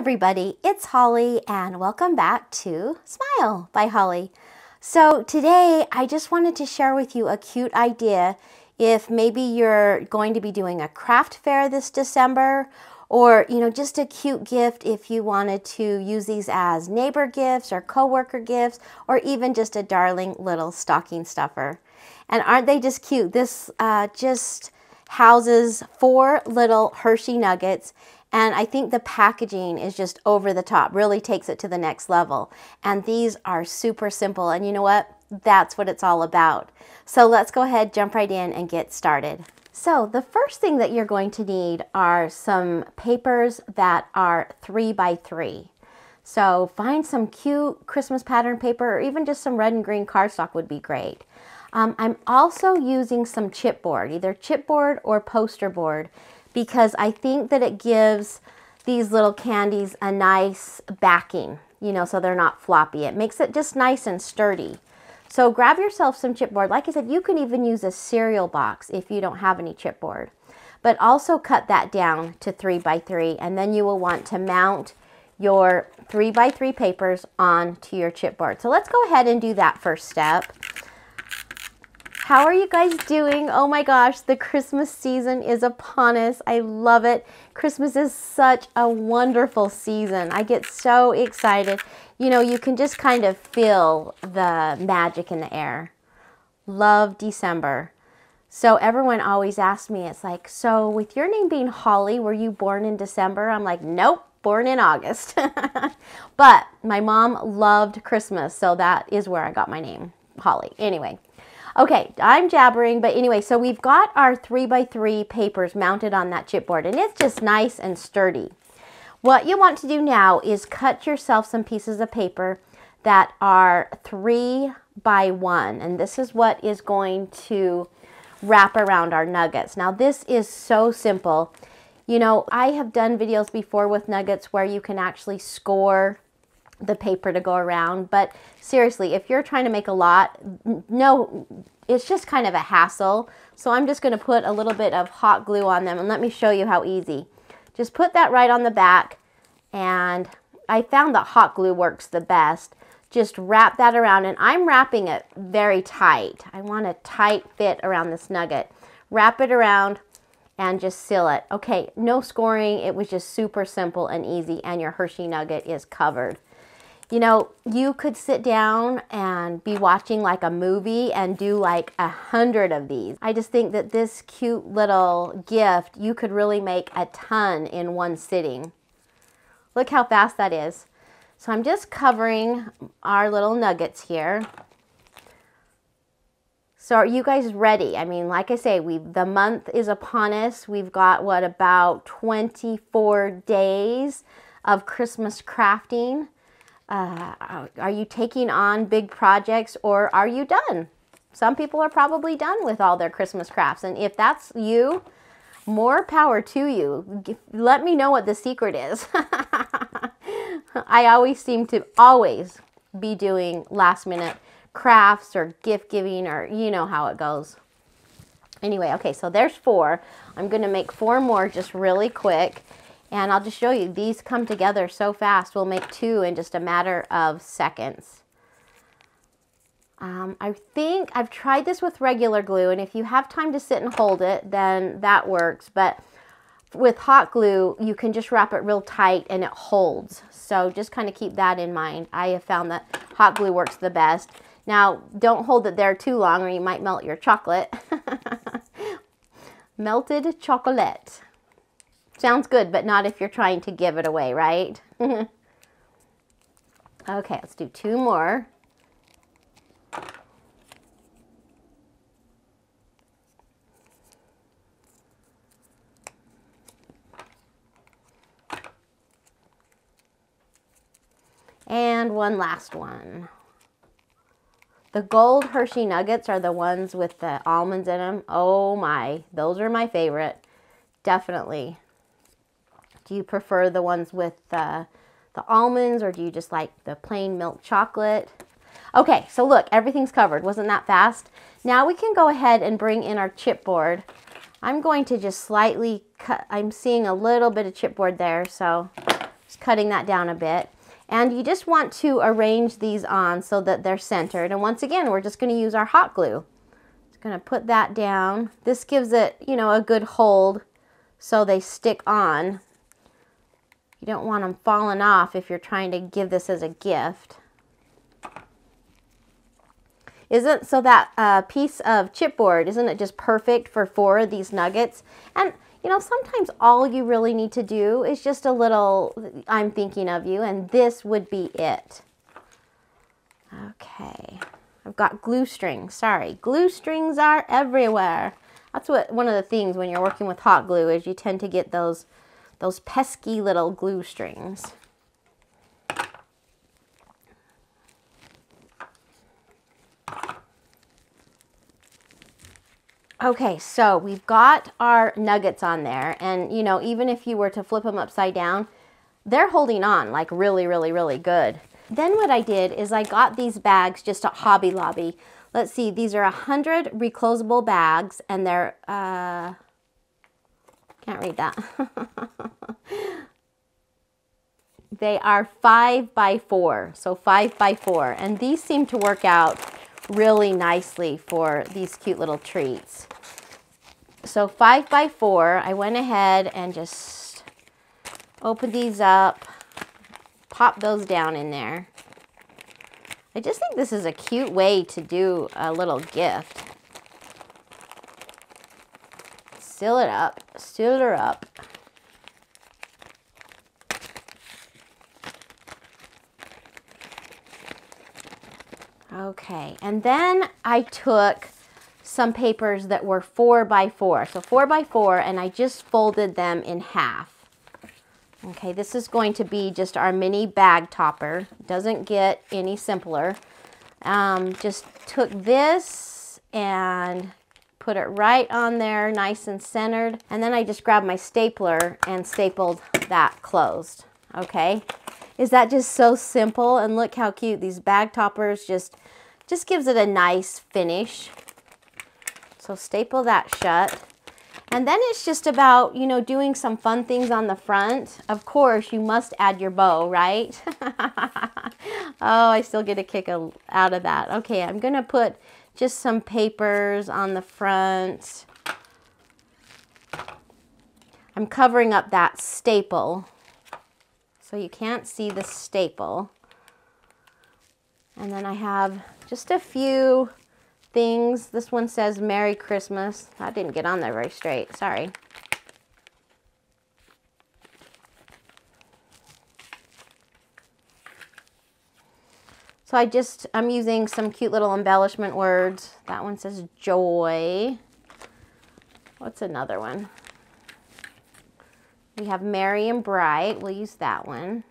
everybody, it's Holly and welcome back to Smile by Holly. So today I just wanted to share with you a cute idea if maybe you're going to be doing a craft fair this December or you know just a cute gift if you wanted to use these as neighbor gifts or coworker gifts or even just a darling little stocking stuffer. And aren't they just cute? This uh, just houses four little Hershey nuggets and I think the packaging is just over the top, really takes it to the next level. And these are super simple. And you know what? That's what it's all about. So let's go ahead, jump right in and get started. So the first thing that you're going to need are some papers that are three by three. So find some cute Christmas pattern paper or even just some red and green cardstock would be great. Um, I'm also using some chipboard, either chipboard or poster board because I think that it gives these little candies a nice backing, you know, so they're not floppy. It makes it just nice and sturdy. So grab yourself some chipboard. Like I said, you can even use a cereal box if you don't have any chipboard. But also cut that down to three by three, and then you will want to mount your three by three papers onto your chipboard. So let's go ahead and do that first step. How are you guys doing? Oh my gosh, the Christmas season is upon us. I love it. Christmas is such a wonderful season. I get so excited. You know, you can just kind of feel the magic in the air. Love December. So everyone always asks me, it's like, so with your name being Holly, were you born in December? I'm like, nope, born in August. but my mom loved Christmas, so that is where I got my name, Holly. Anyway. Okay, I'm jabbering, but anyway, so we've got our three by three papers mounted on that chipboard and it's just nice and sturdy. What you want to do now is cut yourself some pieces of paper that are three by one. And this is what is going to wrap around our nuggets. Now this is so simple. You know, I have done videos before with nuggets where you can actually score the paper to go around. But seriously, if you're trying to make a lot, no, it's just kind of a hassle. So I'm just going to put a little bit of hot glue on them and let me show you how easy. Just put that right on the back and I found that hot glue works the best. Just wrap that around and I'm wrapping it very tight. I want a tight fit around this nugget. Wrap it around and just seal it. Okay, no scoring. It was just super simple and easy and your Hershey nugget is covered. You know, you could sit down and be watching like a movie and do like a hundred of these. I just think that this cute little gift, you could really make a ton in one sitting. Look how fast that is. So I'm just covering our little nuggets here. So are you guys ready? I mean, like I say, we the month is upon us. We've got what about 24 days of Christmas crafting uh, are you taking on big projects or are you done? Some people are probably done with all their Christmas crafts. And if that's you, more power to you. Let me know what the secret is. I always seem to always be doing last minute crafts or gift giving or you know how it goes. Anyway, okay, so there's four. I'm going to make four more just really quick. And I'll just show you, these come together so fast. We'll make two in just a matter of seconds. Um, I think I've tried this with regular glue, and if you have time to sit and hold it, then that works. But with hot glue, you can just wrap it real tight and it holds. So just kind of keep that in mind. I have found that hot glue works the best. Now, don't hold it there too long or you might melt your chocolate. Melted chocolate. Sounds good, but not if you're trying to give it away, right? okay, let's do two more. And one last one. The gold Hershey Nuggets are the ones with the almonds in them. Oh my, those are my favorite. Definitely. Do you prefer the ones with the almonds or do you just like the plain milk chocolate? Okay, so look, everything's covered. Wasn't that fast? Now we can go ahead and bring in our chipboard. I'm going to just slightly cut, I'm seeing a little bit of chipboard there, so Just cutting that down a bit. And you just want to arrange these on so that they're centered. And once again, we're just going to use our hot glue. Just going to put that down. This gives it, you know, a good hold so they stick on. You don't want them falling off if you're trying to give this as a gift. Isn't so that uh, piece of chipboard, isn't it just perfect for four of these nuggets? And you know, sometimes all you really need to do is just a little, I'm thinking of you, and this would be it. Okay, I've got glue strings. Sorry, glue strings are everywhere. That's what one of the things when you're working with hot glue is you tend to get those, those pesky little glue strings. Okay, so we've got our nuggets on there. And, you know, even if you were to flip them upside down, they're holding on like really, really, really good. Then what I did is I got these bags just at Hobby Lobby. Let's see, these are 100 reclosable bags and they're, uh, can't read that. they are five by four, so five by four. And these seem to work out really nicely for these cute little treats. So five by four, I went ahead and just opened these up, pop those down in there. I just think this is a cute way to do a little gift. Seal it up, seal her up. Okay, and then I took some papers that were four by four. So four by four, and I just folded them in half. Okay, this is going to be just our mini bag topper. Doesn't get any simpler. Um, just took this and put it right on there, nice and centered. And then I just grabbed my stapler and stapled that closed. Okay, is that just so simple? And look how cute these bag toppers just, just gives it a nice finish. So staple that shut. And then it's just about, you know, doing some fun things on the front. Of course, you must add your bow, right? oh, I still get a kick out of that. Okay, I'm going to put just some papers on the front. I'm covering up that staple so you can't see the staple. And then I have just a few things. This one says Merry Christmas. I didn't get on there very straight. Sorry. So I just, I'm using some cute little embellishment words. That one says joy. What's another one? We have Merry and Bright. We'll use that one.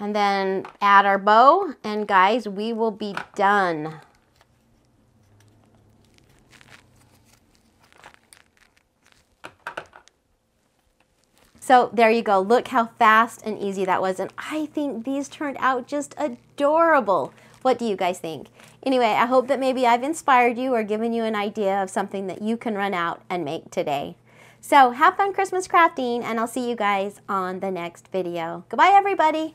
and then add our bow and guys we will be done So there you go. Look how fast and easy that was. And I think these turned out just adorable. What do you guys think? Anyway, I hope that maybe I've inspired you or given you an idea of something that you can run out and make today. So have fun Christmas crafting and I'll see you guys on the next video. Goodbye everybody.